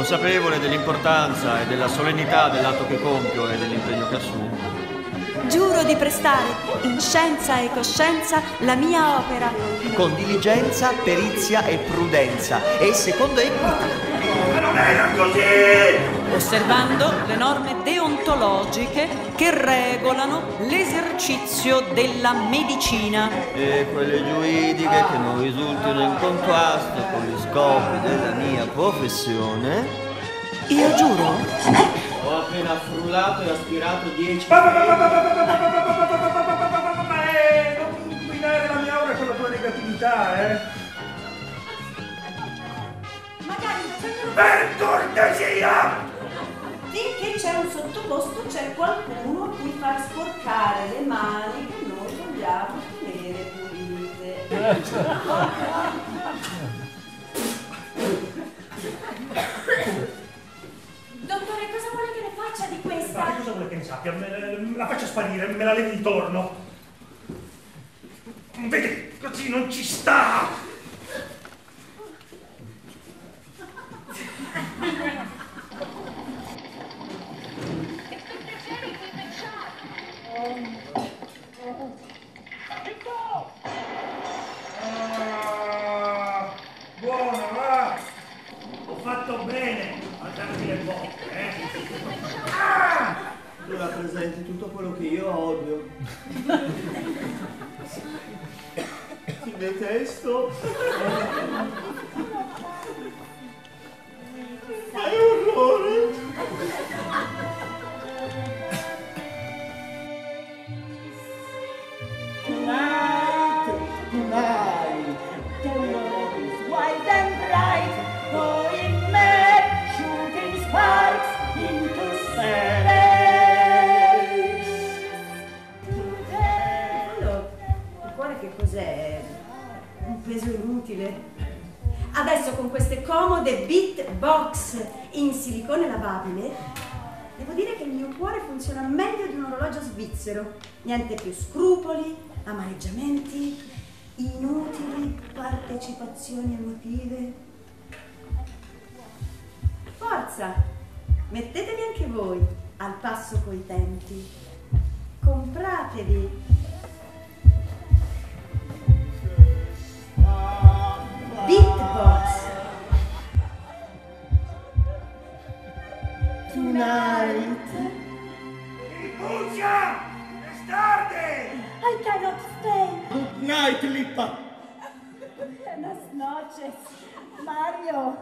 consapevole dell'importanza e della solennità dell'atto che compio e dell'impegno che assumo. Giuro di prestare in scienza e coscienza la mia opera. Con diligenza, perizia e prudenza e secondo equità. Ma non era così! osservando le norme deontologiche che regolano l'esercizio della medicina. E quelle giuridiche che non risultano in contrasto con gli scopi della mia professione. Io giuro. Ho appena frullato e aspirato 10. eh? Magari... Per cortesia! Finché c'è un sottoposto c'è qualcuno a cui far sporcare le mani che noi vogliamo tenere pulite. Dottore, cosa vuole che ne faccia di Ma questa? che cosa vuole che ne sappia? Me, la faccia sparire, me la levi intorno. Vedi, così non ci sta! Darti le botte, eh? Ah! Tu rappresenti tutto quello che io odio. Ti detesto. cos'è? Un peso inutile. Adesso con queste comode beatbox in silicone lavabile, devo dire che il mio cuore funziona meglio di un orologio svizzero. Niente più scrupoli, amareggiamenti, inutili partecipazioni emotive. Forza! Mettetevi anche voi al passo coi tempi. Compratevi Tonight, Rinuncia! È tardi! I cannot stay. Good night, Lippa. Buenas noches, Mario.